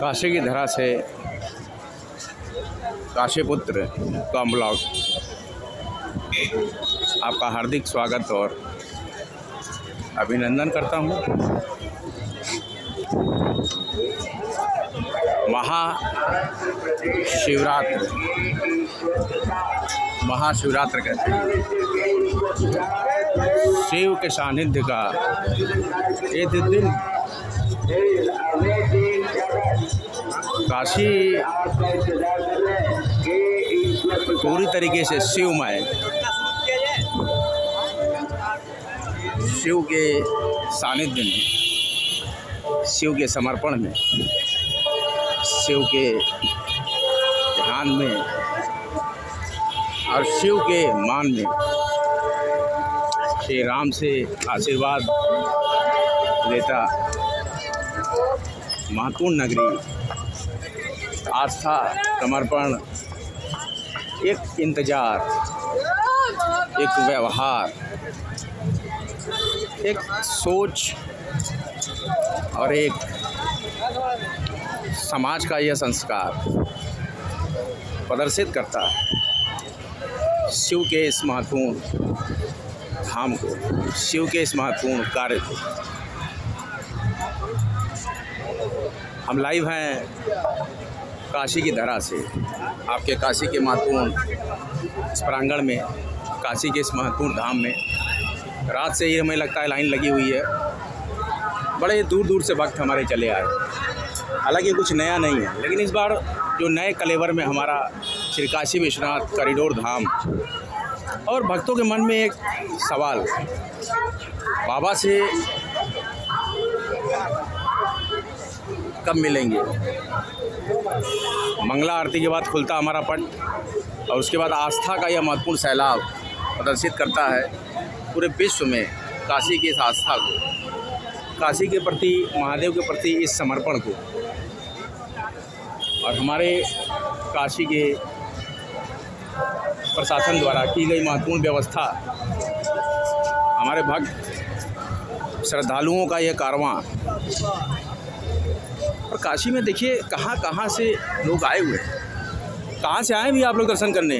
काशी की धरा से काशीपुत्र का ब्लॉग। आपका हार्दिक स्वागत और अभिनंदन करता हूँ। महाशिवरात्र। महाशिवरात्र कहते हैं। शिव के सानिध्य का ये दिन काशी पूरी तरीके से शिवमय शिव के सानिध्य में, शिव के समर्पण में, शिव के ध्यान में और शिव के मान में श्री राम से आशीर्वाद लेता महत्वपूर्ण नगरी आस्था, समर्पण, एक इंतज़ार, एक व्यवहार, एक सोच और एक समाज का यह संस्कार प्रदर्शित करता है। शिव के इस महत्वपूर्ण धाम को, शिव के इस महत्वपूर्ण कार्य को। हम लाइव हैं। काशी की धरा से आपके काशी के महत्वपूर्ण प्रांगण में, काशी के इस महत्वपूर्ण धाम में रात से ही हमें लगता है लाइन लगी हुई है। बड़े दूर दूर से भक्त हमारे चले आए। हालाँकि कुछ नया नहीं है, लेकिन इस बार जो नए कलेवर में हमारा श्री काशी विश्वनाथ कॉरिडोर धाम और भक्तों के मन में एक सवाल, बाबा से कब मिलेंगे? मंगला आरती के बाद खुलता हमारा पट और उसके बाद आस्था का यह महत्वपूर्ण सैलाब प्रदर्शित करता है पूरे विश्व में काशी की इस आस्था को, काशी के प्रति, महादेव के प्रति इस समर्पण को। और हमारे काशी के प्रशासन द्वारा की गई महत्वपूर्ण व्यवस्था, हमारे भक्त, श्रद्धालुओं का यह कारवां और काशी में देखिए कहाँ कहाँ से लोग आए हुए हैं। कहाँ से आए भी आप लोग दर्शन करने?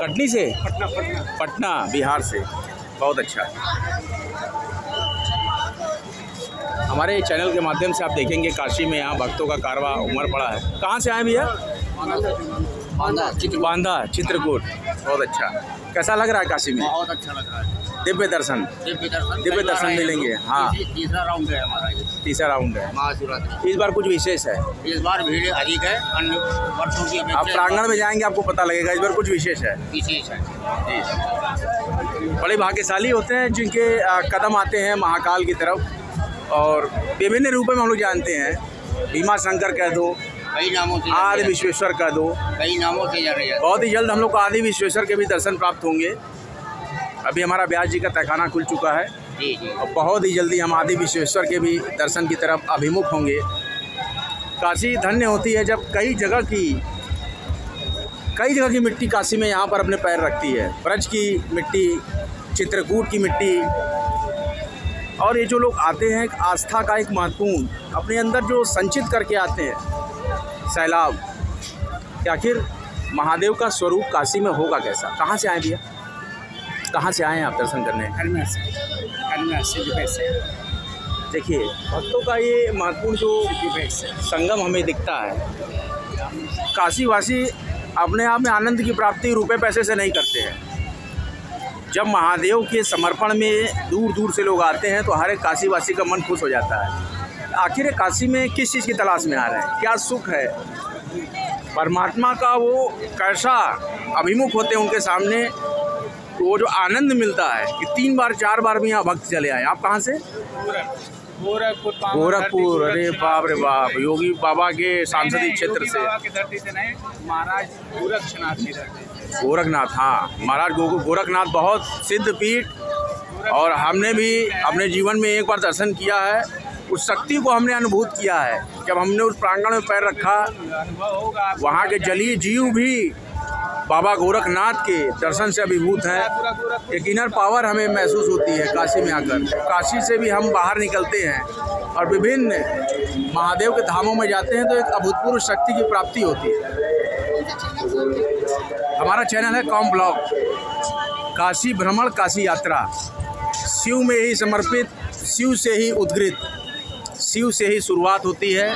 कटनी से? पटना पटना। पटना बिहार से। बहुत अच्छा है। हमारे चैनल के माध्यम से आप देखेंगे काशी में यहाँ भक्तों का कारवा उमड़ पड़ा है। कहाँ से आए भैया? बांदा चित्रकूट। बहुत अच्छा। कैसा लग रहा है काशी में? बहुत अच्छा लग रहा है। दिव्य दर्शन। दिव्य दर्शन दिव्य दर्शन मिलेंगे, हाँ। तीसरा राउंड है हमारा तीसरा राउंड है। महाशिवरात्रि। इस बार कुछ विशेष है? इस बार भीड़ अधिक है अन्य वर्षों की आप प्रांगण में जाएँगे आपको पता लगेगा इस बार कुछ विशेष है। विशेष है। बड़े भाग्यशाली होते हैं जिनके कदम आते हैं महाकाल की तरफ़ और विभिन्न रूपों में हम लोग जानते हैं। भीमा शंकर कह दो कई नामों से आदि विश्वेश्वर कह दो। कई नामों से जाने बहुत ही जल्द हम लोग को आदि विश्वेश्वर के भी दर्शन प्राप्त होंगे। अभी हमारा व्यास जी का तहखाना खुल चुका है। जी जी। और बहुत ही जल्दी हम आदि विश्वेश्वर के भी दर्शन की तरफ़ अभिमुख होंगे। काशी धन्य होती है जब कई जगह की कई जगह की मिट्टी काशी में यहाँ पर अपने पैर रखती है। ब्रज की मिट्टी चित्रकूट की मिट्टी। और ये जो लोग आते हैं एक आस्था का एक महत्वपूर्ण अपने अंदर जो संचित करके आते हैं सैलाब कि आखिर महादेव का स्वरूप काशी में होगा कैसा? कहाँ से आए भैया? कहाँ से आए हैं आप दर्शन करने? से। से से। देखिए भक्तों का ये महत्वपूर्ण जो संगम हमें दिखता है काशीवासी अपने आप में आनंद की प्राप्ति रुपए पैसे से नहीं करते हैं। जब महादेव के समर्पण में दूर दूर से लोग आते हैं तो हर एक काशीवासी का मन खुश हो जाता है। आखिर काशी में किस चीज़ की तलाश में आ रहे हैं? क्या सुख है? परमात्मा का वो कैसा अभिमुख होते हैं उनके सामने तो वो जो आनंद मिलता है कि तीन बार चार बार भी यहाँ भक्त चले आए। आप कहाँ से? गोरखपुर। गोरखपुर अरे बाप रे बाप योगी बाबा के सांसदीय क्षेत्र से। गोरखनाथ हाँ। महाराज गोरखनाथ बहुत सिद्ध पीठ। और हमने भी अपने जीवन में एक बार दर्शन किया है। उस शक्ति को हमने अनुभूत किया है। जब हमने उस प्रांगण में पैर रखा। वहाँ के जलीय जीव भी बाबा गोरखनाथ के दर्शन से अभिभूत हैं। एक इनर पावर हमें महसूस होती है काशी में आकर। काशी से भी हम बाहर निकलते हैं और विभिन्न महादेव के धामों में जाते हैं तो एक अभूतपूर्व शक्ति की प्राप्ति होती है। हमारा चैनल है कॉम ब्लॉग। काशी भ्रमण, काशी यात्रा। शिव में ही समर्पित, शिव से ही उद्गृत। शिव से ही शुरुआत होती है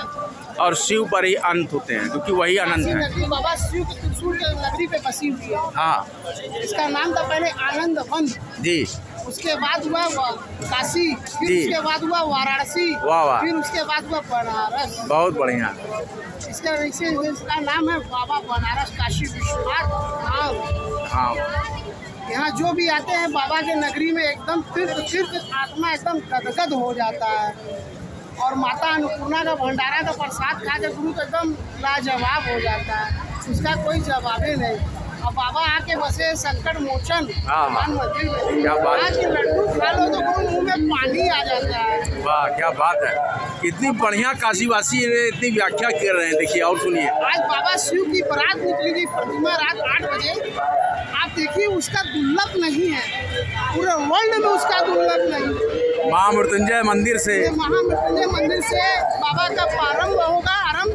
और शिव पर ही अंत होते हैं क्योंकि वही अनंत है। बाबा शिव की त्रिशूल पे बसी हुई है। हाँ। इसका नाम था पहले आनंद वन। जी। उसके बाद हुआ काशी फिर। उसके बाद हुआ वाराणसी वाह, वाह। फिर उसके बाद हुआ बनारस। बहुत बढ़िया। इसका इसे इसका नाम है बाबा बनारस काशी विश्वनाथ हाँ। यहाँ जो भी आते हैं बाबा के नगरी में एकदम तीर्थ तीर्थ आत्मा एकदम गदगद हो जाता है। और माता अन्नपूर्णा का भंडारा का प्रसाद खा के गुरु तो एकदम लाजवाब हो जाता है। उसका कोई जवाब ही नहीं। और बाबा आके बसे संकट मोचन हाँ, हाँ। हनुमान मंदिर में। क्या बात है। आज के लड्डू खा लो तो मुँह में पानी आ जाता है। वाह क्या बात है। इतनी बढ़िया काशीवासी ये इतनी व्याख्या कर रहे हैं। देखिए और सुनिए। आज बाबा शिव की बरात निकली थी प्रतिमा रात आठ बजे। आप देखिए उसका दुर्लभ नहीं है। पूरे वर्ल्ड में उसका दुर्लभ नहीं। महामृत्युंजय मंदिर से। महामृत्युंजय मंदिर से बाबा का प्रारंभ होगा आरंभ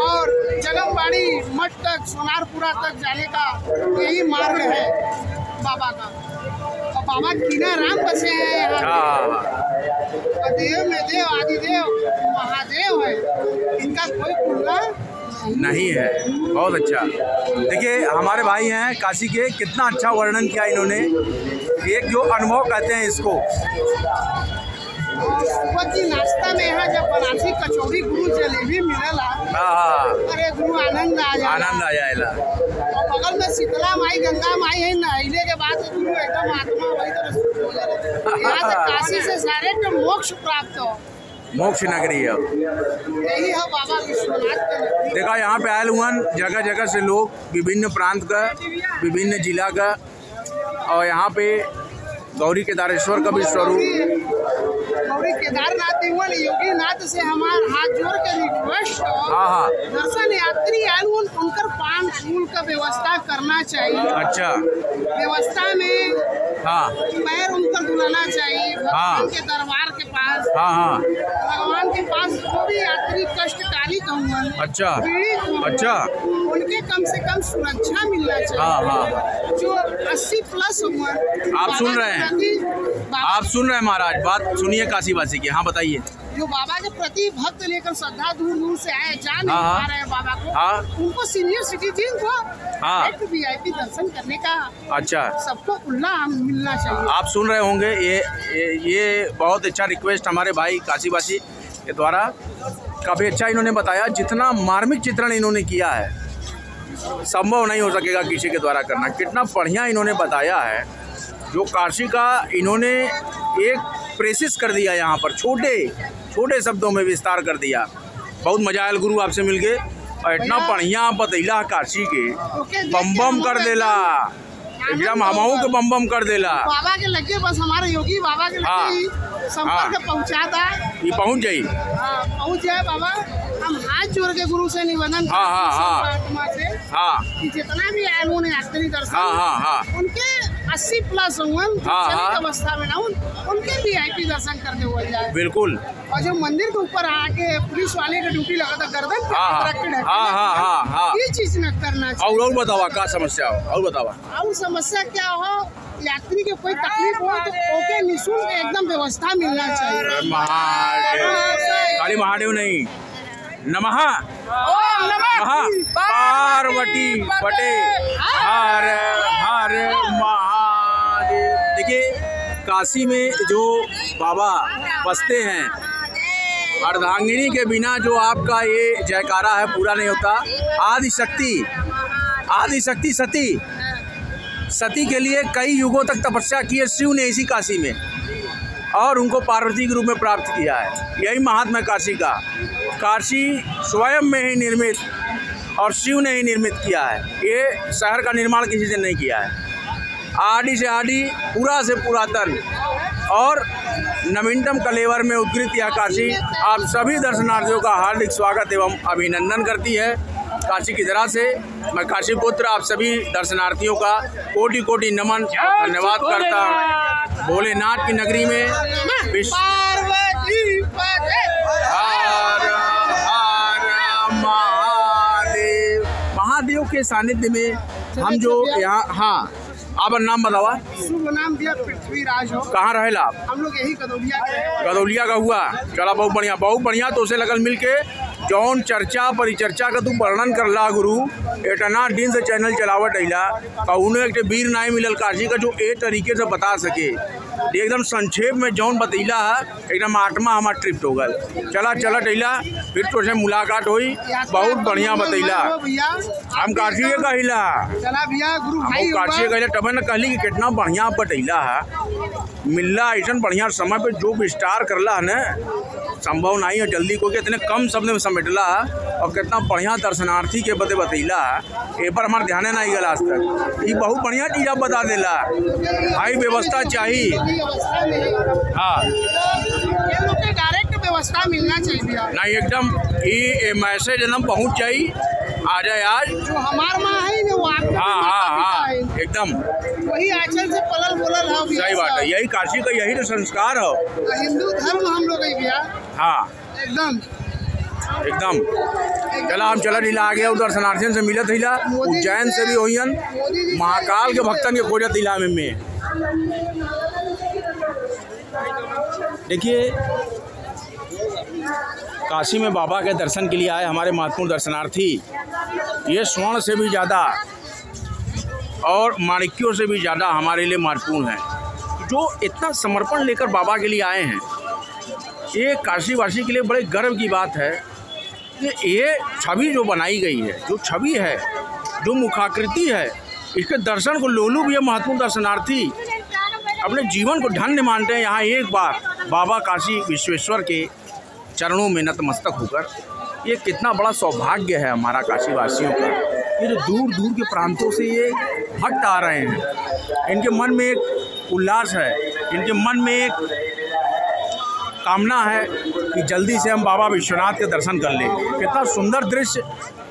और जगमबाड़ी मठ तक सोनारपुरा तक जाने का यही मार्ग है बाबा का। और बाबा कीना राम बसे हैं यहाँ। हाँ। देव में देव आदिदेव महादेव है। इनका कोई तुलना नहीं है। बहुत अच्छा। देखिए हमारे भाई हैं काशी के। कितना अच्छा वर्णन किया इन्होंने। एक जो अनुभव कहते हैं इसको। सुबह की नाश्ता में यहाँ जब बनारसी कचौड़ी गुरु जलेबी मिलला हाँ हाँ। अरे गुरु आनंद आ जाए आनंद आ जाएगा। और बगल में शीतला माई गंगा माई है नहले के बाद तो गुरु एकदम आत्मा वही तरह हो जाए। यहाँ काशी से सारे के मोक्ष प्राप्त हो। मोक्ष नगरी है। यही है बाबा विश्वनाथ देखा यहाँ पे आयल हुआ जगह जगह से लोग विभिन्न प्रांत का विभिन्न जिला का और यहाँ पे गौरी केदारेश्वर का भी स्वरूप। गौरी केदारनाथ योगी नाथ से हमारे हाथ जोड़ के रिक्वेस्ट हाँ हाँ। दर्शन यात्री हुआ उनकर पान फूल का व्यवस्था करना चाहिए। अच्छा। व्यवस्था में हाँ। पैर उनकर धुलाना चाहिए हाँ। भगवान के दरबार के पास। हाँ हाँ। भगवान के पास जो भी यात्री कष्टकालिक हुआ अच्छा। अच्छा। उनके कम से कम सुरक्षा मिलना हाँ चाहिए हाँ जो 80 प्लस उम्र आप सुन रहे हैं? हैं आप सुन रहे हैं महाराज बात सुनिए काशीवासी की हाँ बताइए जो बाबा के प्रति भक्त लेकर श्रद्धा दूर दूर से आए जा नहीं हाँ, हाँ। पा रहे हैं बाबा को हाँ। उनको सीनियर सिटीजन को हाँ। वीआईपी दर्शन करने का अच्छा सबको खुला मिलना चाहिए आप सुन रहे होंगे ये ये, ये बहुत अच्छा रिक्वेस्ट हमारे भाई काशीवासी के द्वारा काफ़ी अच्छा इन्होंने बताया जितना मार्मिक चित्रण इन्होंने किया है संभव नहीं हो सकेगा किसी के द्वारा करना। कितना बढ़िया इन्होंने बताया है। जो काशी का इन्होंने एक प्रेसिस कर दिया यहाँ पर छोटे छोटे शब्दों में विस्तार कर दिया। बहुत मज़ा आयल गुरु आपसे मिल मिलके। और इतना बढ़िया। बतैला काशी के बम बम कर देला। एकदम हमहू के बम बम कर देला। बाबा के लगे बस हमारे योगी बाबा के हाँ। लगे ही। संपर्क पहुंचाता ये पहुँच जाई हाँ, पहुँच जाए बाबा। हम हाथ जोड़ के गुरु से निवेदन हाँ, हाँ, हाँ। कि जितना भी आए उन्होंने यात्री दर्शन हाँ हाँ हाँ। उनके 80 प्लस हुए हाँ, हाँ। अवस्था में ना उन, उनके भी आईपी दर्शन करने हुए जाए। बिल्कुल। और जो मंदिर के ऊपर आके पुलिस वाले का ड्यूटी लगा था गर्दन हाँ, हाँ। हाँ, हाँ, हाँ, हाँ। ये चीज़ न करना चाहिए। और और बतावा का समस्या हो? और बतावा और समस्या क्या हो? यात्री के कोई तकलीफ़ हो तो ओके निःशुल्क एकदम व्यवस्था मिलना चाहिए। महादेव। खाली महादेव नहीं। नमः। नमः। पार्वती पटे। हर हर महादेव। देखिए काशी में जो बाबा बसते हैं अर्धांगिनी के बिना जो आपका ये जयकारा है पूरा नहीं होता। आदि शक्ति आदि शक्ति सती। सती के लिए कई युगों तक तपस्या की है शिव ने इसी काशी में। और उनको पार्वती के रूप में प्राप्त किया है। यही महात्मा काशी का। काशी स्वयं में ही निर्मित और शिव ने ही निर्मित किया है। ये शहर का निर्माण किसी ने नहीं किया है। आदि से आदि पूरा से पुरातन और नवीनतम कलेवर में उद्गृत यह काशी आप सभी दर्शनार्थियों का हार्दिक स्वागत एवं अभिनंदन करती है। काशी की तरह से मैं काशी पुत्र आप सभी दर्शनार्थियों का कोटि कोटि नमन धन्यवाद करता हूँ। भोलेनाथ। की नगरी में विश्व महादेव के सानिध्य में हम जो यहाँ हाँ आप नाम बतावा शुभ नाम दिया पृथ्वीराज हो। कहाँ रहे आप? हम लोग यही कदौलिया के गदौलिया का हुआ। चला बहुत बढ़िया बहुत बढ़िया तो उसे लगल मिल के जौन चर्चा परिचर्चा का तू वर्णन करला गुरु। एटना दिन से चैनल चलावट अइला कौनो एक वीर नाई मिलल काशी का जो ए तरीके से बता सके। एकदम संक्षेप में जौन बतैला है एकदम आत्मा हमार ट्रिप्ट हो गल। चला चला टैला फिर तो से मुलाकात हुई बहुत बढ़िया बतैला हम काशी के कहिला चला भैया गुरु भाई हम काशी हुआ। गए तब न कहली कि कितना बढ़िया बतैला है मिलला ऐसा बढ़िया समय पे जो विस्तार करला है न संभव नहीं है जल्दी को कि इतने कम शब्द में समेटला और कितना बढ़िया दर्शनार्थी के बदे बतैला है ए पर हमारे ध्यान नहीं गला आज तक। ये बहुत बढ़िया चीज़ आप बता देला। भाई व्यवस्था चाहिए। हाँ। व्यवस्था मिलना चाहिए। नहीं एकदम ये मैसेज एकदम पहुँच जाई। आ जाए आज जो हमार माँ है ना वो आपका हाँ हाँ हाँ एकदम। वही आंचल से पलल बोलल है सही बात है यही काशी का यही तो संस्कार हो। हिंदू धर्म हम लोग है हाँ। एकदम। एकदम। चला हम चला ढीला आ गया दर्शनार्थियों से मिलत हिला उज्जैन से भी से- महाकाल के भक्तन के खोजत हिला में में। देखिए काशी में बाबा के दर्शन के लिए आए, हमारे महत्वपूर्ण दर्शनार्थी। ये स्वर्ण से भी ज़्यादा और माणिक्यों से भी ज़्यादा हमारे लिए महत्वपूर्ण है। जो इतना समर्पण लेकर बाबा के लिए आए हैं, ये काशीवासी के लिए बड़े गर्व की बात है कि ये छवि जो बनाई गई है, जो छवि है, जो मुखाकृति है, इसके दर्शन को लोलू भी महत्वपूर्ण दर्शनार्थी। अपने जीवन को धन्य मानते हैं। यहाँ एक बार बाबा काशी विश्वेश्वर के चरणों में नतमस्तक होकर, ये कितना बड़ा सौभाग्य है हमारा काशीवासियों का। ये जो दूर दूर के प्रांतों से ये भक्त आ रहे हैं, इनके मन में एक उल्लास है, इनके मन में एक कामना है कि जल्दी से हम बाबा विश्वनाथ के दर्शन कर लें। कितना सुंदर दृश्य।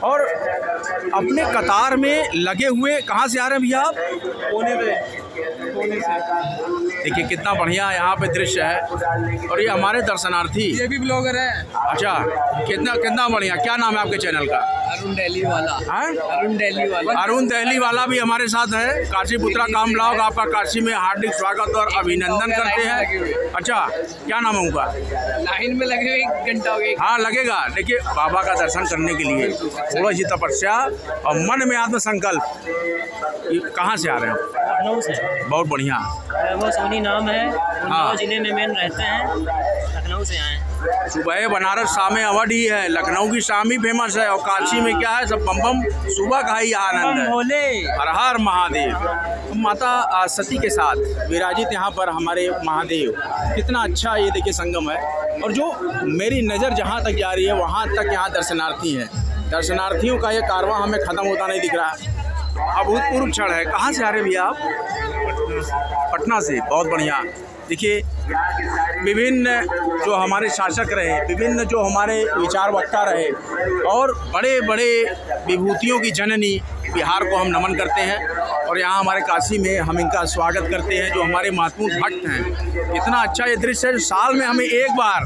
और अपने कतार में लगे हुए कहाँ से आ रहे हैं भैया आप? कोने से कोने से। देखिए कितना बढ़िया यहाँ पे दृश्य है। और ये हमारे दर्शनार्थी। ये भी ब्लॉगर है। अच्छा कितना कितना बढ़िया। क्या नाम है आपके चैनल का? अरुण वाला। हैं? अरुण दिल्ली वाला। अरुण दहली वाला भी हमारे साथ है। काशी पुत्रा काम ब्लॉग आपका काशी में हार्दिक स्वागत और अभिनंदन करते हैं। अच्छा क्या नाम है उनका? लाइन में लगे हुए एक घंटा हो गया। हाँ लगेगा। देखिए बाबा का दर्शन करने के लिए। थोड़ा सी तपस्या और मन में आत्मसंकल्प। कहाँ से आ रहे हैं? लखनऊ से बहुत बढ़िया। वैभव सोनी नाम है। हाँ। ज़िले में मेन रहते हैं। लखनऊ से आए सुबह बनारस शाम अवध ही है। लखनऊ की शाम ही फ़ेमस है। और काशी में क्या है? सब बम बम सुबह का ही आनंद है। हर हर महादेव। माता सती के साथ विराजित यहाँ पर हमारे महादेव। कितना अच्छा ये देखिए संगम है। और जो मेरी नज़र जहाँ तक जा रही है वहाँ तक यहाँ दर्शनार्थी हैं। दर्शनार्थियों का ये कारवा हमें ख़त्म होता नहीं दिख रहा। अभूतपूर्व क्षण है। कहाँ से आ रहे भैया आप? पटना से। बहुत बढ़िया। देखिए, विभिन्न जो हमारे शासक रहे, विभिन्न जो हमारे विचार वक्ता रहे, और बड़े बड़े विभूतियों की जननी बिहार को हम नमन करते हैं, और यहाँ हमारे काशी में हम इनका स्वागत करते हैं, जो हमारे महत्वपूर्ण भक्त हैं। इतना अच्छा ये दृश्य है। साल में हमें एक बार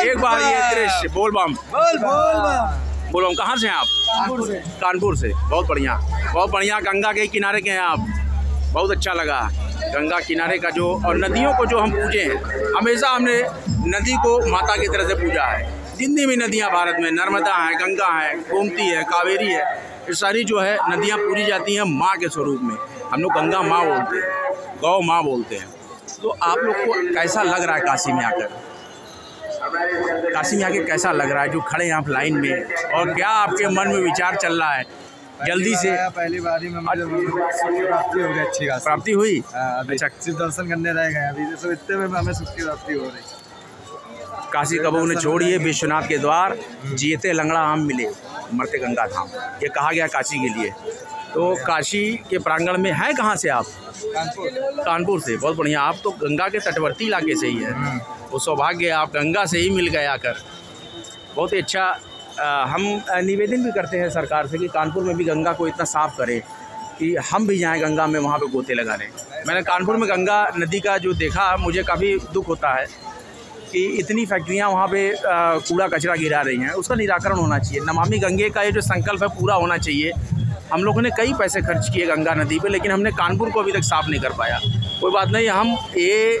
एक बार ये दृश्य, बोल बम। बोल बोल बोलो हम कहाँ से हैं आप? कानपुर से। कानपुर से। बहुत बढ़िया। बहुत बढ़िया। गंगा के किनारे के हैं आप। बहुत अच्छा लगा। गंगा किनारे का जो और नदियों को जो हम पूजे हैं हमेशा हमने नदी को माता की तरह से पूजा है। जितनी भी नदियाँ भारत में नर्मदा है गंगा है गोमती है कावेरी है ये सारी जो है नदियाँ पूजी जाती हैं माँ के स्वरूप में। हम लोग गंगा माँ बोलते हैं गौ माँ बोलते हैं। तो आप लोग को कैसा लग रहा है काशी में आकर? काशी में आके कैसा लग रहा है? जो खड़े हैं आप लाइन में। और क्या आपके मन में विचार चल रहा है? जल्दी से। पहली बारी की प्राप्ति हो गई अच्छी खासी। प्राप्ति हुई? हाँ, अच्छा। सिर्फ़ दर्शन करने रह गए अभी। जैसे इतने में हमें सुख की प्राप्ति हो रही। काशी कबू ने छोड़िए विश्वनाथ के द्वार। जीते लंगड़ा आम मिले मरते गंगा धाम। ये कहा गया काशी के लिए। तो काशी के प्रांगण में है कहाँ से आप? कानपुर। कानपुर से बहुत बढ़िया। आप तो गंगा के तटवर्ती इलाके से ही है। वो सौभाग्य आप गंगा से ही मिल गए आकर। बहुत ही अच्छा आ, हम निवेदन भी करते हैं सरकार से कि कानपुर में भी गंगा को इतना साफ़ करें कि हम भी जाएँ गंगा में वहाँ पे गोते लगाने। मैंने कानपुर में गंगा नदी का जो देखा मुझे काफ़ी दुख होता है कि इतनी फैक्ट्रियाँ वहाँ पे कूड़ा कचरा गिरा रही हैं। उसका निराकरण होना चाहिए। नमामि गंगे का ये जो संकल्प है पूरा होना चाहिए। हम लोगों ने कई पैसे खर्च किए गंगा नदी पे लेकिन हमने कानपुर को अभी तक साफ़ नहीं कर पाया। कोई बात नहीं हम ये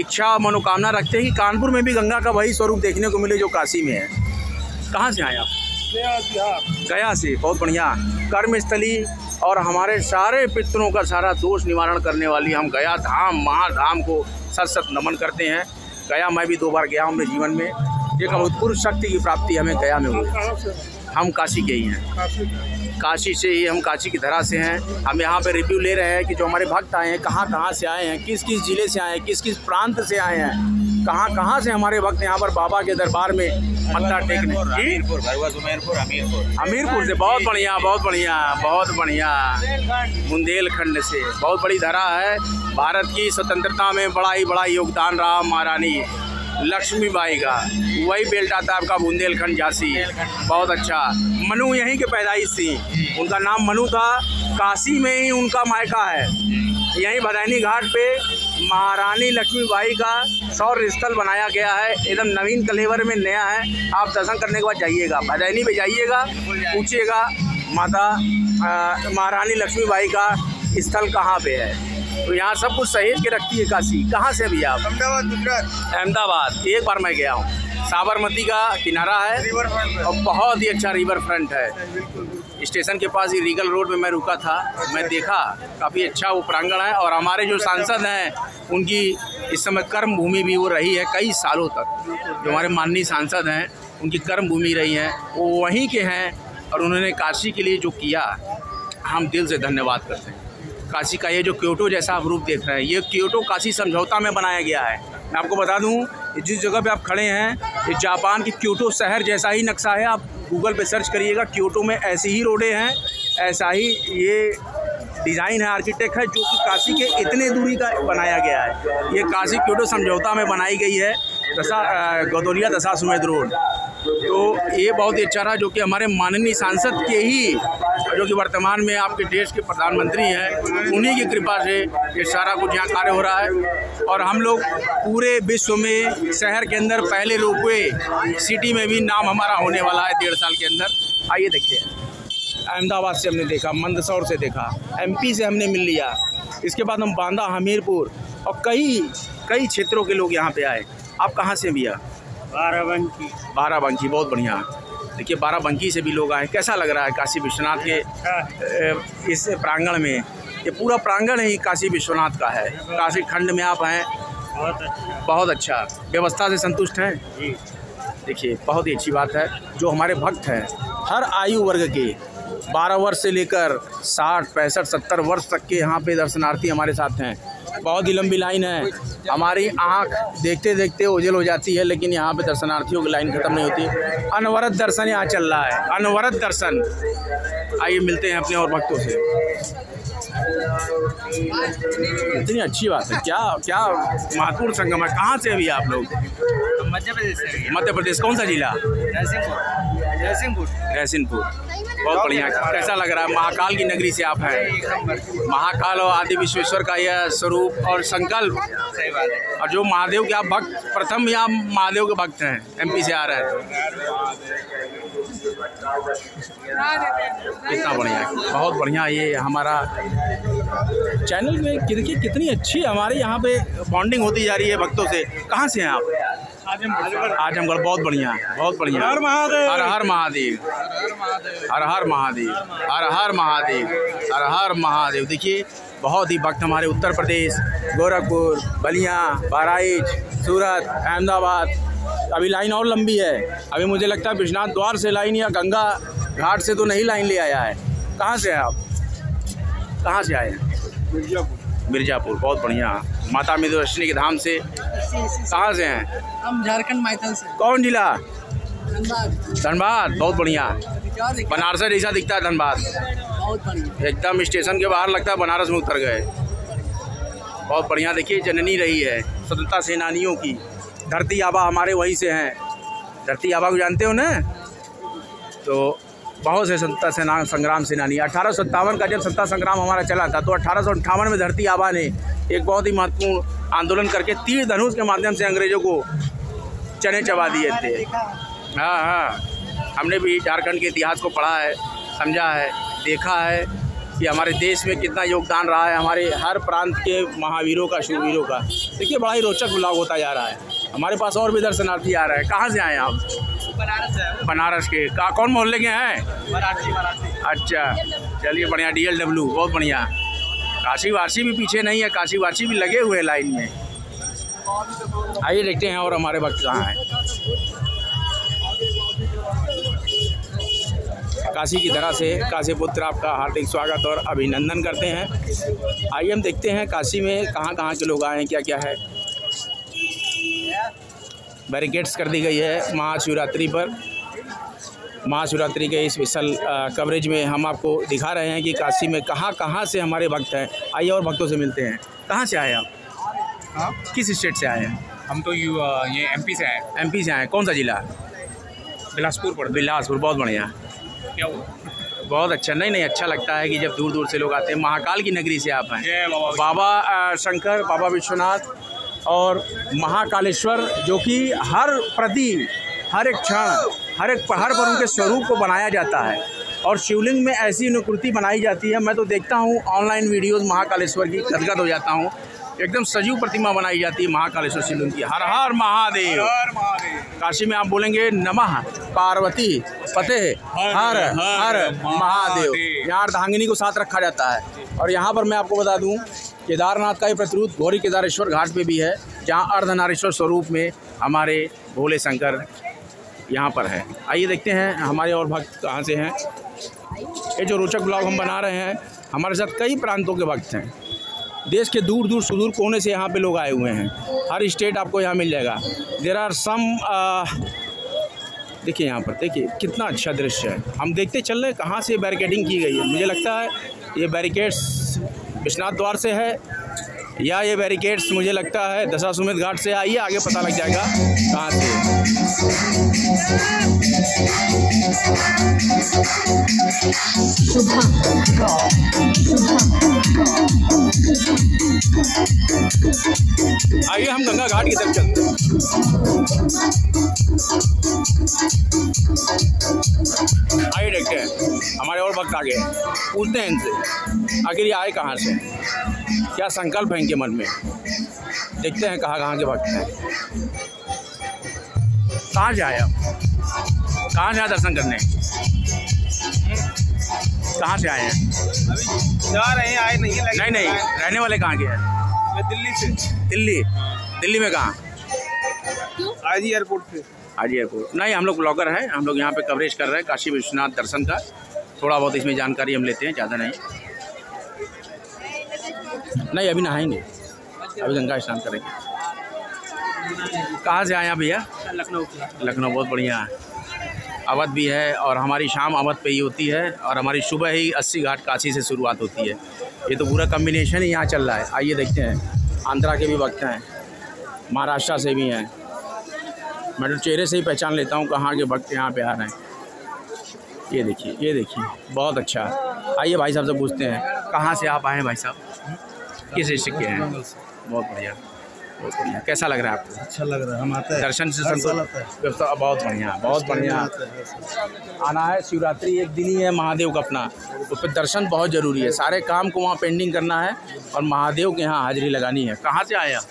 इच्छा मनोकामना रखते हैं कि कानपुर में भी गंगा का वही स्वरूप देखने को मिले जो काशी में है। कहाँ से आए आप? गया से बहुत बढ़िया। कर्मस्थली और हमारे सारे पितरों का सारा दोष निवारण करने वाली हम गया धाम महाधाम को सत सत नमन करते हैं। गया मैं भी दो बार गया हूँ अपने जीवन में। एक अभूतपूर्व शक्ति की प्राप्ति हमें गया में हुई। हम काशी के ही हैं। काशी से ही हम काशी की धरा से हैं। हम यहाँ पे रिव्यू ले रहे हैं कि जो हमारे भक्त आए हैं कहाँ कहाँ से आए हैं किस किस ज़िले से आए हैं किस किस प्रांत से आए हैं कहाँ कहाँ से हमारे भक्त यहाँ पर बाबा के दरबार में मत्था टेकने। जी? हमीरपुर से बहुत बढ़िया बहुत बढ़िया बहुत बढ़िया। बुंदेलखंड से बहुत बड़ी धरा है। भारत की स्वतंत्रता में बड़ा ही बड़ा योगदान रहा महारानी। लक्ष्मीबाई का। वही बेल्ट आता है आपका बुंदेलखंड झांसी। बहुत अच्छा। मनु यहीं के पैदाइश थी। उनका नाम मनु था। काशी में ही उनका मायका है। यहीं भदैनी घाट पे महारानी लक्ष्मीबाई का सौर स्थल बनाया गया है। एकदम नवीन कलेवर में नया है। आप दर्शन करने के बाद जाइएगा। भदैनी पे जाइएगा। पूछिएगा माता महारानी लक्ष्मीबाई का स्थल कहाँ पे है? तो यहाँ सब कुछ सहेज के रखती है काशी। कहाँ से अभी आप? अहमदाबाद गुजरात। अहमदाबाद। एक बार मैं गया हूँ। साबरमती का किनारा है रिवर फ्रंट और बहुत ही अच्छा रिवर फ्रंट है स्टेशन के पास ही रीगल रोड में मैं रुका था। मैं देखा। काफ़ी अच्छा वो प्रांगण है और हमारे जो सांसद हैं उनकी इस समय कर्म भूमि भी वो रही है कई सालों तक। जो हमारे माननीय सांसद हैं उनकी कर्म भूमि रही है। वो वहीं के हैं और उन्होंने काशी के लिए जो किया हम दिल से धन्यवाद करते हैं। काशी का ये जो क्योटो जैसा आप रूप देख रहे हैं, ये क्योटो काशी समझौता में बनाया गया है। मैं आपको बता दूँ, जिस जगह पे आप खड़े हैं, ये जापान की क्योटो शहर जैसा ही नक्शा है। आप गूगल पे सर्च करिएगा, क्योटो में ऐसी ही रोडें हैं, ऐसा ही ये डिज़ाइन है आर्किटेक्ट है, जो कि काशी के इतने दूरी का बनाया गया है। ये काशी क्योटो समझौता में बनाई गई है दशा गौदौलिया दशा सुमेध रोड। तो ये बहुत ही अच्छा रहा, जो कि हमारे माननीय सांसद के ही जो कि वर्तमान में आपके देश के प्रधानमंत्री हैं उन्हीं की कृपा से ये सारा कुछ यहाँ कार्य हो रहा है। और हम लोग पूरे विश्व में शहर के अंदर पहले रोपवे सिटी में भी नाम हमारा होने वाला है डेढ़ साल के अंदर। आइए देखिए। अहमदाबाद से हमने देखा मंदसौर से देखा एमपी से हमने मिल लिया। इसके बाद हम बांदा हमीरपुर और कई कई क्षेत्रों के लोग यहाँ पे आए। आप कहाँ से भैया? बाराबंकी। बाराबंकी बहुत बढ़िया। देखिए बाराबंकी से भी लोग आए। कैसा लग रहा है काशी विश्वनाथ के इस प्रांगण में? ये पूरा प्रांगण ही काशी विश्वनाथ का है। काशी खंड में आप हैं। बहुत अच्छा। बहुत अच्छा। व्यवस्था से संतुष्ट हैं? देखिए बहुत ही अच्छी बात है। जो हमारे भक्त हैं हर आयु वर्ग के बारह वर्ष से लेकर साठ पैंसठ सत्तर वर्ष तक के यहाँ पे दर्शनार्थी हमारे साथ हैं। बहुत ही लंबी लाइन है। हमारी आँख देखते देखते ओझल हो जाती है लेकिन यहाँ पे दर्शनार्थियों की लाइन ख़त्म नहीं होती। अनवरत दर्शन यहाँ चल रहा है। अनवरत दर्शन। आइए मिलते हैं अपने और भक्तों से। इतनी अच्छी बात है। क्या क्या महत्वपूर्ण संगम है। कहाँ से अभी आप लोग? मध्य प्रदेश से मध्य प्रदेश। कौन सा जिला? जयसिंहपुर जयसिंहपुर बहुत बढ़िया। कैसा लग रहा है? महाकाल की नगरी से आप हैं। महाकाल और आदि विश्वेश्वर का यह स्वरूप और संकल्प। सही बात है। और जो महादेव के आप भक्त प्रथम यहाँ महादेव के भक्त हैं एमपी से आ रहे हैं कितना बढ़िया। बहुत बढ़िया ये हमारा चैनल में देखिए कितनी अच्छी हमारे यहाँ पे बॉन्डिंग होती जा रही है भक्तों से। कहाँ से हैं आप? आजमगढ़ बहुत बढ़िया बहुत बढ़िया हर महादेव। हर हर महादेव। हर हर महादेव। हर हर महादेव। हर हर महादेव। देखिए बहुत ही भक्त हमारे उत्तर प्रदेश गोरखपुर बलिया बहराइच सूरत अहमदाबाद। अभी लाइन और लंबी है। अभी मुझे लगता है विश्वनाथ द्वार से लाइन या गंगा घाट से तो नहीं लाइन ले आया है। कहाँ से हैं आप? कहाँ से आए हैं? मिर्जापुर बहुत बढ़िया। माता मिर्दवशनी के धाम से कहाँ से हैं? हम झारखंड माइथल से। कौन जिला? धनबाद। धनबाद बहुत बढ़िया। बनारस जैसा दिखता है धनबाद। बहुत एकदम स्टेशन के बाहर लगता है बनारस में उतर गए। बहुत बढ़िया देखिए जननी रही है स्वतंत्रता सेनानियों की। धरती आबा हमारे वहीं से हैं। धरती आबा को जानते हो ना? तो बहुत से सत्ता सेना संग्राम सेनानी। अठारह सौ सत्तावन का जब सत्ता संग्राम हमारा चला था तो अठारह सौ अट्ठावन में धरती आबा ने एक बहुत ही महत्वपूर्ण आंदोलन करके तीर धनुष के माध्यम से अंग्रेज़ों को चने चबा दिए थे। हाँ हाँ। हमने भी झारखंड के इतिहास को पढ़ा है समझा है देखा है कि हमारे देश में कितना योगदान रहा है हमारे हर प्रांत के महावीरों का शूरवीरों का। देखिए बड़ा ही रोचक ब्लॉग होता जा रहा है। हमारे पास और भी दर्शनार्थी आ रहे हैं। कहाँ से आए आप? बनारस है। बनारस के। का कौन मोहल्ले के हैं? अच्छा चलिए बढ़िया डी एल डब्ल्यू बहुत बढ़िया। काशी वासी भी पीछे नहीं है काशी वासी भी लगे हुए हैं लाइन में। आइए देखते हैं और हमारे वक्त कहाँ हैं। काशी की तरह से काशी पुत्र आपका हार्दिक स्वागत और अभिनंदन करते हैं। आइए हम देखते हैं काशी में कहाँ कहाँ के लोग आए हैं क्या क्या है। बैरिकेड्स कर दी गई है महाशिवरात्रि पर। महाशिवरात्रि के इस स्पेशल कवरेज में हम आपको दिखा रहे हैं कि काशी में कहाँ कहाँ से हमारे भक्त हैं। आइए और भक्तों से मिलते हैं। कहाँ से आए आप? हाँ किस स्टेट से आए हैं? हम तो यू ये एमपी से आए एमपी से आए कौन सा ज़िला? बिलासपुर पड़ बिलासपुर बहुत बढ़िया। क्या हुआ? बहुत अच्छा। नहीं नहीं अच्छा लगता है कि जब दूर दूर से लोग आते हैं। महाकाल की नगरी से आप हैं। बाबा शंकर बाबा विश्वनाथ और महाकालेश्वर जो कि हर प्रति हर एक क्षण हर एक हर पर उनके स्वरूप को बनाया जाता है। और शिवलिंग में ऐसी अनुकृति बनाई जाती है। मैं तो देखता हूँ ऑनलाइन वीडियोस महाकालेश्वर की गदगद हो जाता हूँ। एकदम सजीव प्रतिमा बनाई जाती है महाकालेश्वर शिवलिंग की। हर हर महादेव। हर महादेव। काशी में आप बोलेंगे नमः पार्वती फतेह हर हर महादेव। यहाँ अर्धांगिनी को साथ रखा जाता है। और यहाँ पर मैं आपको बता दूँ केदारनाथ का ही प्रतिरूप गौरी केदारेश्वर घाट पे भी है, जहाँ अर्धनारेश्वर स्वरूप में हमारे भोले शंकर यहाँ पर है। आइए देखते हैं हमारे और भक्त कहाँ से हैं। ये जो रोचक ब्लॉग हम बना रहे हैं, हमारे साथ कई प्रांतों के भक्त हैं। देश के दूर दूर सुदूर कोने से यहाँ पे लोग आए हुए हैं। हर स्टेट आपको यहाँ मिल जाएगा। देर आर सम देखिए यहाँ पर, देखिए, कितना अच्छा दृश्य है। हम देखते चल रहे हैं कहाँ से बैरिकेडिंग की गई है। मुझे लगता है ये बैरिकेड्स विश्वनाथ द्वार से है या ये बैरिकेड्स मुझे लगता है दशाश्वमेध घाट से आइए, आगे पता लग जाएगा कहाँ से। आइए हम गंगा घाट की तरफ़ चलते आइए देखते हैं, हमारे और भक्त आगे हैं। पूछते हैं इनसे, आखिर ये आए कहाँ से? क्या संकल्प है इनके मन में? देखते हैं कहाँ कहाँ के भक्त हैं। कहाँ से आए आप? कहाँ से आए दर्शन करने? कहाँ से आए हैं? जा रहे हैं आए नहीं है नहीं नहीं रहने वाले कहाँ के हैं? मैं दिल्ली से। दिल्ली? दिल्ली में कहाँ? आज एयरपोर्ट से। हाजी एयरपोर्ट नहीं हम लोग ब्लॉगर हैं हम लोग यहाँ पे कवरेज कर रहे हैं काशी विश्वनाथ दर्शन का। थोड़ा बहुत इसमें जानकारी हम लेते हैं ज़्यादा नहीं। नहीं अभी नहाएँगे। अभी गंगा स्नान करेंगे। कहाँ से आए हैं भैया? लखनऊ लखनऊ बहुत बढ़िया। है अवध भी है और हमारी शाम अवध पे ही होती है और हमारी सुबह ही अस्सी घाट काशी से शुरुआत होती है। ये तो पूरा कम्बिनेशन ही यहाँ चल रहा है। आइए देखते हैं। आंध्रा के भी वक्त हैं। महाराष्ट्र से भी हैं। मैं तो चेहरे से ही पहचान लेता हूँ कहाँ के वक्त यहाँ पे आ रहे हैं। ये देखिए ये देखिए। बहुत अच्छा। आइए भाई साहब से पूछते हैं। कहाँ से आप आए हैं भाई साहब? किस डिस्ट्रिक्ट के हैं? बहुत बढ़िया। बहुत बढ़िया। कैसा लग रहा है आपको? अच्छा लग रहा है हम आते हैं। दर्शन से है। व्यवस्था बहुत बढ़िया बहुत बढ़िया। हैं। आना है शिवरात्रि एक दिन ही है महादेव का अपना। उस पर दर्शन बहुत ज़रूरी है। सारे काम को वहाँ पेंडिंग करना है और महादेव के यहाँ हाजिरी लगानी है। कहाँ से आए आप?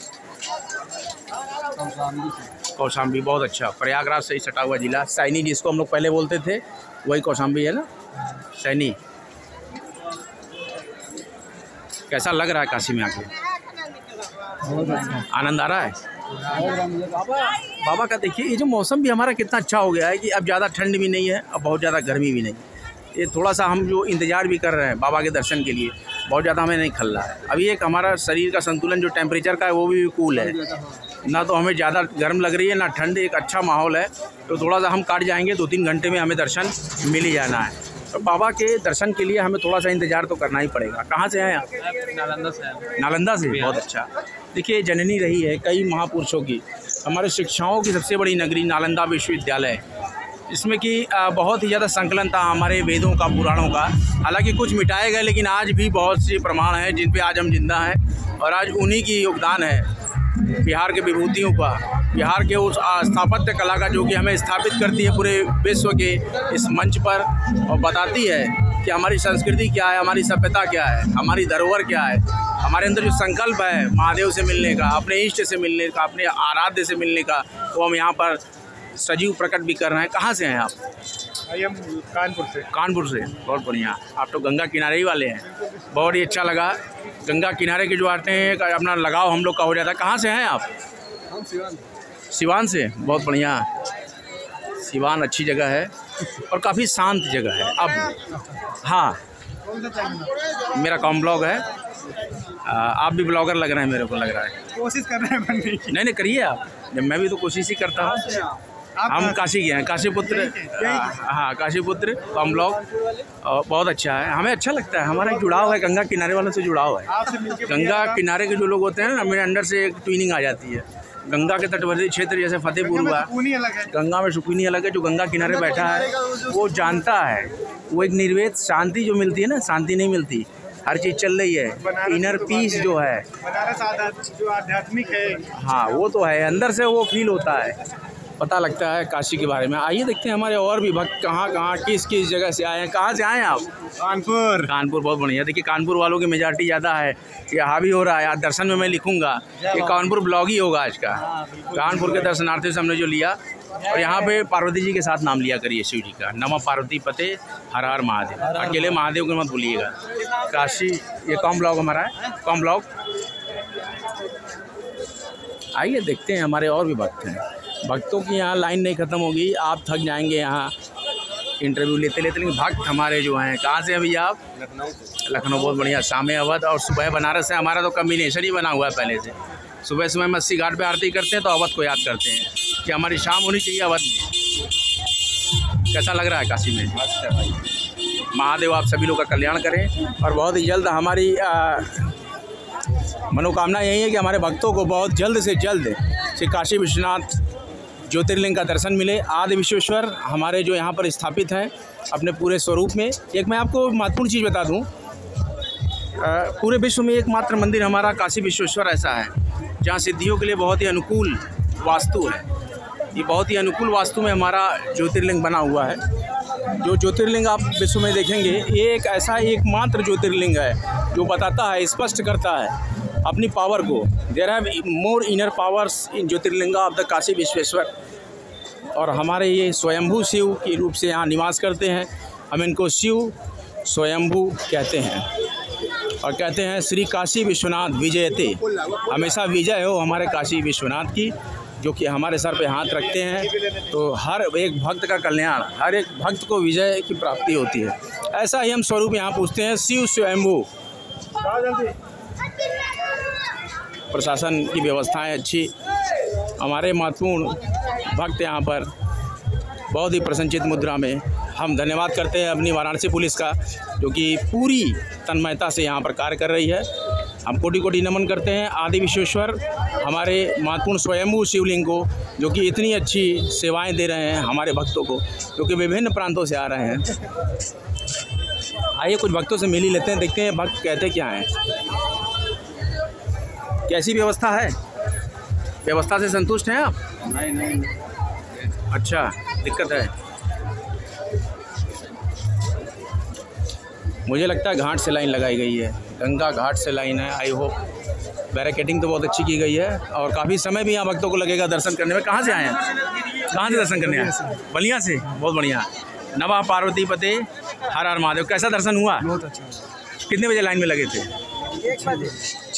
कौशाम्बी बहुत अच्छा। प्रयागराज से ही सटा हुआ जिला। सैनी जिसको हम लोग पहले बोलते थे वही कौशाम्बी है ना? सैनी। कैसा लग रहा है काशी में आके? आनंद आ रहा है? बाबा। का देखिए ये जो मौसम भी हमारा कितना अच्छा हो गया है कि अब ज़्यादा ठंड भी नहीं है और बहुत ज़्यादा गर्मी भी नहीं ये थोड़ा सा हम जो इंतज़ार भी कर रहे हैं बाबा के दर्शन के लिए बहुत ज़्यादा हमें नहीं खल रहा है। अभी एक हमारा शरीर का संतुलन जो टेम्परेचर का है वो भी कूल है। ना तो हमें ज़्यादा गर्म लग रही है ना ठंड एक अच्छा माहौल है। तो थोड़ा सा हम काट जाएँगे दो तीन घंटे में हमें दर्शन मिल ही जाना है। तो बाबा के दर्शन के लिए हमें थोड़ा सा इंतज़ार तो करना ही पड़ेगा। कहाँ से आए आप? नालंदा से नालंदा से? बहुत अच्छा। देखिए जननी रही है कई महापुरुषों की। हमारे शिक्षाओं की सबसे बड़ी नगरी नालंदा विश्वविद्यालय इसमें कि बहुत ही ज़्यादा संकलन था हमारे वेदों का पुराणों का। हालाँकि कुछ मिटाए गए लेकिन आज भी बहुत से प्रमाण हैं जिन पे आज हम ज़िंदा हैं और आज उन्हीं की योगदान है। बिहार के विभूतियों का, बिहार के उस स्थापत्य कला का जो कि हमें स्थापित करती है पूरे विश्व के इस मंच पर और बताती है कि हमारी संस्कृति क्या है, हमारी सभ्यता क्या है, हमारी धरोहर क्या है, हमारे अंदर जो संकल्प है महादेव से मिलने का, अपने इष्ट से मिलने का, अपने आराध्य से मिलने का, वो हम यहाँ पर सजीव प्रकट भी कर रहे हैं। कहाँ से हैं आप? भाई हम कानपुर से। कानपुर से बहुत बढ़िया। आप तो गंगा किनारे ही वाले हैं। बहुत ही अच्छा लगा। गंगा किनारे के जो आते हैं अपना लगाव हम लोग का हो जाता है। कहाँ से हैं आप? हम सिवान। सिवान से? बहुत बढ़िया। सिवान अच्छी जगह है और काफ़ी शांत जगह है। अब हाँ। मेरा कॉम ब्लॉग है। आप भी ब्लॉगर लग रहे हैं मेरे को लग रहा है। कोशिश कर रहे हैं बनने की। नहीं नहीं करिए आप। जब मैं भी तो कोशिश ही करता हूँ। हम काशी गए हैं। काशी पुत्र हाँ काशी पुत्र कॉम ब्लॉग और बहुत अच्छा है। हमें अच्छा लगता है। हमारा एक जुड़ाव है गंगा किनारे वालों से जुड़ाव है। गंगा किनारे के जो लोग होते हैं ना मेरे अंडर से एक ट्विनिंग आ जाती है। गंगा के तटवर्ती क्षेत्र जैसे फतेहपुर हुआ ही है। गंगा में सुकूनी अलग है। जो गंगा किनारे बैठा है वो जानता है। वो एक निर्वेद शांति जो मिलती है ना शांति नहीं मिलती। हर चीज़ चल रही है। इनर पीस जो है। बनारस जो आध्यात्मिक है। हाँ वो तो है। अंदर से वो फील होता है। पता लगता है काशी के बारे में। आइए देखते हैं हमारे और भी भक्त कहाँ कहाँ किस किस जगह से आए हैं। कहाँ से आए हैं आप? कानपुर। कानपुर बहुत बढ़िया। देखिए कानपुर वालों की मेजॉरिटी ज़्यादा है। ये हावी हो रहा है। आज दर्शन में मैं लिखूँगा। ये कानपुर ब्लॉग ही होगा आज का। कानपुर के दर्शनार्थियों से हमने जो लिया और यहाँ पे पार्वती जी के साथ नाम लिया करिए शिव जी का। नमः पार्वती पते हर हर महादेव। अकेले महादेव। को मत भूलिएगा। काशी ये कॉम ब्लॉग हमारा है? कॉम ब्लॉग? आइए देखते हैं हमारे और भी भक्त हैं। भक्तों की यहाँ लाइन नहीं ख़त्म होगी। आप थक जाएँगे यहाँ इंटरव्यू लेते लेते लेकिन भक्त हमारे जो हैं कहाँ से अभी आप? लखनऊ लखनऊ बहुत बढ़िया। शाम अवध और सुबह बनारस है। हमारा तो कम्बिनेशन ही बना हुआ है पहले से। सुबह सुबह मस्सी घाट पे आरती करते हैं तो अवध को याद करते हैं कि हमारी शाम होनी चाहिए अवध में। कैसा लग रहा है काशी में? महादेव आप सभी लोग का कल्याण करें और बहुत ही जल्द हमारी मनोकामना यही है कि हमारे भक्तों को बहुत जल्द से जल्द श्री काशी विश्वनाथ ज्योतिर्लिंग का दर्शन मिले। आदि विश्वेश्वर हमारे जो यहाँ पर स्थापित हैं अपने पूरे स्वरूप में। एक मैं आपको महत्वपूर्ण चीज़ बता दूँ। पूरे विश्व में एकमात्र मंदिर हमारा काशी विश्वेश्वर ऐसा है, जहाँ सिद्धियों के लिए बहुत ही अनुकूल वास्तु है। ये बहुत ही अनुकूल वास्तु में हमारा ज्योतिर्लिंग बना हुआ है। जो ज्योतिर्लिंग आप विश्व में देखेंगे, ये एक ऐसा एकमात्र ज्योतिर्लिंग है, जो बताता है, स्पष्ट करता है अपनी पावर को। There have more inner powers in jyotirlinga of the Kashi Vishweshwar और हमारे ये स्वयंभू शिव के रूप से यहाँ निवास करते हैं। हम इनको शिव स्वयंभू कहते हैं। और कहते हैं, श्री काशी विश्वनाथ विजयते। हमेशा विजय हो हमारे काशी विश्वनाथ की, जो कि हमारे सर पे हाथ रखते हैं। तो हर एक भक्त का कल्याण, हर एक भक्त को विजय की प्राप्ति होती है। ऐसा ही हम स्वरूप यहाँ पूछते हैं, शिव स्वयंभू। प्रशासन की व्यवस्थाएँ अच्छी, हमारे महत्वपूर्ण भक्त यहाँ पर बहुत ही प्रसन्नचित मुद्रा में हम धन्यवाद करते हैं अपनी वाराणसी पुलिस का, जो कि पूरी तन्मयता से यहाँ पर कार्य कर रही है। हम कोटि कोटि नमन करते हैं। आदि विश्वेश्वर, हमारे महत्वपूर्ण स्वयंभू शिवलिंग को, जो कि इतनी अच्छी सेवाएँ दे रहे हैं हमारे भक्तों को, जो कि विभिन्न प्रांतों से आ रहे हैं। आइए, कुछ भक्तों से मिल ही लेते हैं, देखते हैं भक्त कहते क्या हैं। कैसी व्यवस्था है? व्यवस्था से संतुष्ट हैं आप? नहीं नहीं अच्छा दिक्कत है। मुझे लगता है घाट से लाइन लगाई गई है। गंगा घाट से लाइन है आई होप बैरिकेटिंग तो बहुत अच्छी की गई है और काफ़ी समय भी यहाँ भक्तों को लगेगा दर्शन करने में। कहाँ से आए हैं? कहाँ से दर्शन करने आए बलिया से? बहुत बढ़िया। नवा पार्वती पते हर हर महादेव। कैसा दर्शन हुआ? बहुत अच्छा। कितने बजे लाइन में लगे थे?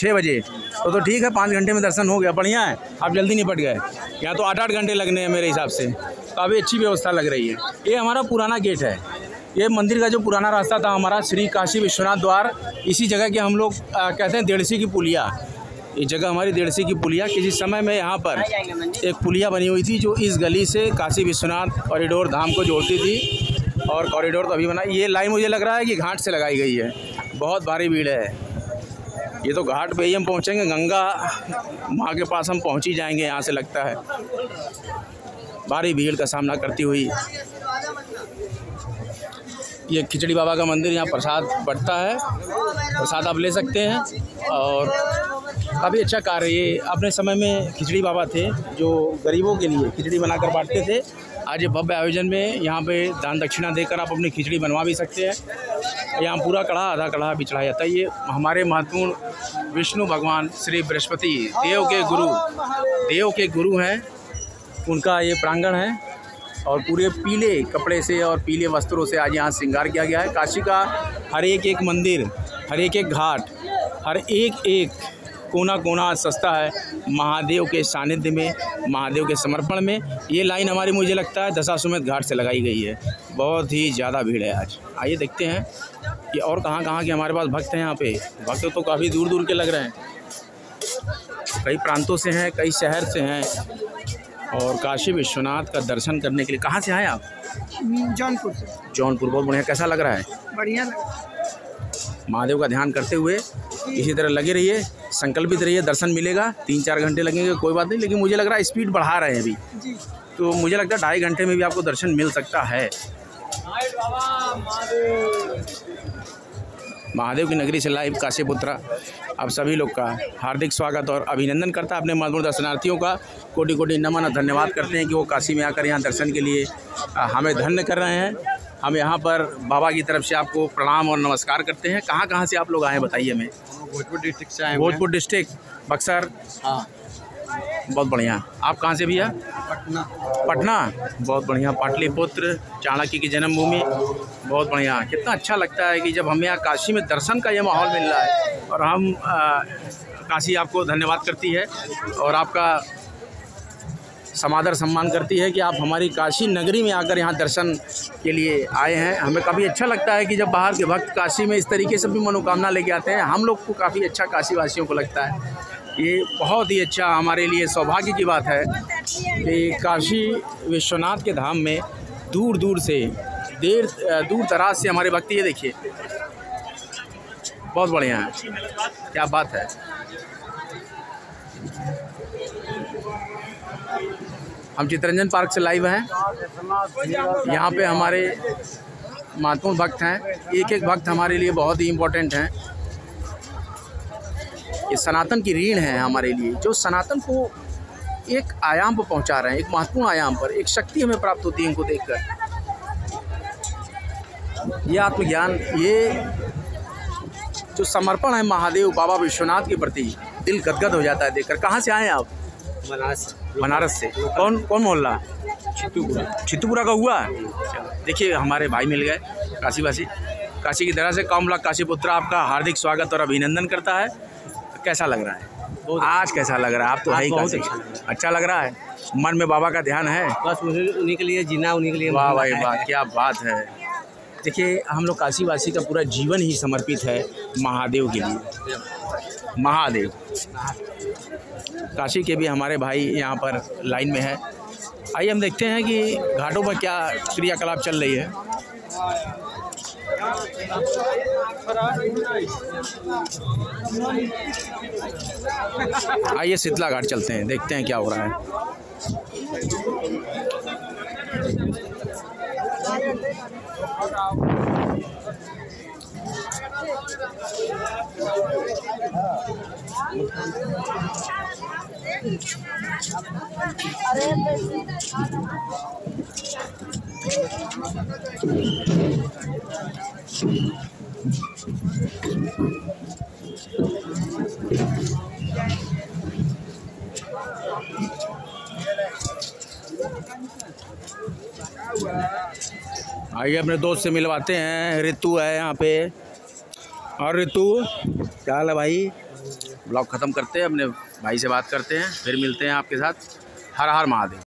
छः बजे। तो तो ठीक है, पाँच घंटे में दर्शन हो गया, बढ़िया है। आप जल्दी निपट गए। यहाँ तो आठ आठ घंटे लगने हैं मेरे हिसाब से। तो अभी अच्छी व्यवस्था लग रही है। ये हमारा पुराना गेट है। ये मंदिर का जो पुराना रास्ता था हमारा, श्री काशी विश्वनाथ द्वार, इसी जगह के हम लोग कहते हैं डेढ़सी की पुलिया। ये जगह हमारी डेढ़सी की पुलिया, किसी समय में यहाँ पर एक पुलिया बनी हुई थी जो इस गली से काशी विश्वनाथ कॉरिडोर धाम को जोड़ती थी और कॉरिडोर तो अभी बना, ये लाइन मुझे लग रहा है कि घाट से लगाई गई है। बहुत भारी भीड़ है। ये तो घाट पे ही हम पहुँचेंगे, गंगा माँ के पास हम पहुँच ही जाएँगे, यहाँ से लगता है। भारी भीड़ का सामना करती हुई ये खिचड़ी बाबा का मंदिर, यहाँ प्रसाद बढ़ता है। प्रसाद आप ले सकते हैं और काफ़ी अच्छा कार्य ये अपने समय में खिचड़ी बाबा थे जो गरीबों के लिए खिचड़ी बनाकर बांटते थे। आज ये भव्य आयोजन में यहाँ पे दान दक्षिणा देकर आप अपनी खिचड़ी बनवा भी सकते हैं। यहाँ पूरा कड़ा आधा कड़ा भी चढ़ाया जाता है ये हमारे महत्वपूर्ण विष्णु भगवान श्री बृहस्पति देव के गुरु, देव के गुरु हैं। उनका ये प्रांगण है और पूरे पीले कपड़े से और पीले वस्त्रों से आज यहाँ श्रृंगार किया गया है। काशी का हर एक एक मंदिर, हर एक एक घाट, हर एक एक कोना कोना आज सस्ता है महादेव के सानिध्य में महादेव के समर्पण में। ये लाइन हमारी मुझे लगता है दशाश्वमेध घाट से लगाई गई है। बहुत ही ज़्यादा भीड़ है आज। आइए देखते हैं कि और कहाँ कहाँ के हमारे पास भक्त हैं यहाँ पे। भक्त तो काफ़ी दूर दूर के लग रहे हैं। कई प्रांतों से हैं कई शहर से हैं। और काशी विश्वनाथ का दर्शन करने के लिए कहाँ से आए आप? जौनपुर से। जौनपुर बहुत बढ़िया। कैसा लग रहा है? बढ़िया लगा महादेव का ध्यान करते हुए इसी तरह लगे रहिए संकल्पित रहिए दर्शन मिलेगा तीन चार घंटे लगेंगे कोई बात नहीं लेकिन मुझे लग रहा है स्पीड बढ़ा रहे हैं अभी। तो मुझे लगता है ढाई घंटे में भी आपको दर्शन मिल सकता है। महादेव। की नगरी से लाइव काशीपुत्रा आप सभी लोग का हार्दिक स्वागत और अभिनंदन करता है अपने मजबूर दर्शनार्थियों का। कोटि कोटि नमन और धन्यवाद करते हैं कि वो काशी में आकर यहाँ दर्शन के लिए हमें धन्य कर रहे हैं। हम यहाँ पर बाबा की तरफ़ से आपको प्रणाम और नमस्कार करते हैं। कहाँ कहाँ से आप लोग आए बताइए हमें? भोजपुर डिस्ट्रिक्ट से आए भोजपुर डिस्ट्रिक्ट बक्सर। हाँ। बहुत बढ़िया। आप कहाँ से भैया? पटना। पटना। बहुत बढ़िया। पाटलिपुत्र चाणक्य की जन्मभूमि। बहुत बढ़िया। कितना अच्छा लगता है कि जब हमें यहाँ काशी में दर्शन का ये माहौल मिल रहा है और हम आ, काशी आपको धन्यवाद करती है और आपका समादर सम्मान करती है कि आप हमारी काशी नगरी में आकर यहाँ दर्शन के लिए आए हैं। हमें काफ़ी अच्छा लगता है कि जब बाहर के भक्त काशी में इस तरीके से भी मनोकामना लेके आते हैं, हम लोग को काफ़ी अच्छा काशी वासियों को लगता है। ये बहुत ही अच्छा हमारे लिए सौभाग्य की बात है कि काशी विश्वनाथ के धाम में दूर दूर से, देर, दूर दराज से हमारे भक्त, ये देखिए, बहुत बढ़िया है। क्या बात है। हम चितरंजन पार्क से लाइव हैं। यहाँ पे हमारे महत्वपूर्ण भक्त हैं। एक एक भक्त हमारे लिए बहुत ही इम्पोर्टेंट हैं। ये सनातन की रीढ़ है हमारे लिए, जो सनातन को एक आयाम पर पहुँचा रहे हैं, एक महत्वपूर्ण आयाम पर, एक शक्ति हमें प्राप्त होती है इनको देख कर ये आत्मज्ञान, ये जो समर्पण है महादेव बाबा विश्वनाथ के प्रति, दिल गदगद हो जाता है देखकर। कहाँ से आए आप? बनारस। बनारस से। कौन कौन मोहल्ला? छित्तूपुरा छित्तूपुरा का हुआ? देखिए हमारे भाई मिल गए काशीवासी। काशी की तरह से कौमला काशीपुत्रा आपका हार्दिक स्वागत और अभिनंदन करता है। कैसा लग रहा है? आज कैसा लग रहा है? आप तो है बहुत काशी। अच्छा लग रहा है। मन में बाबा का ध्यान है? बस मुझे उन्हीं के लिए जीना उन्हीं के लिए वाह भाई। वाह क्या बात है। देखिए हम लोग काशीवासी का पूरा जीवन ही समर्पित है महादेव के लिए। महादेव। काशी के भी हमारे भाई यहाँ पर लाइन में है। आइए हम देखते हैं कि घाटों पर क्या क्रियाकलाप चल रही है। आइए शीतला घाट चलते हैं, देखते हैं क्या हो रहा है। आइए अपने दोस्त से मिलवाते हैं। ऋतु है यहाँ पे। और ऋतु, क्या हाल है भाई? ब्लॉग ख़त्म करते हैं, अपने भाई से बात करते हैं, फिर मिलते हैं आपके साथ। हर हर महादेव।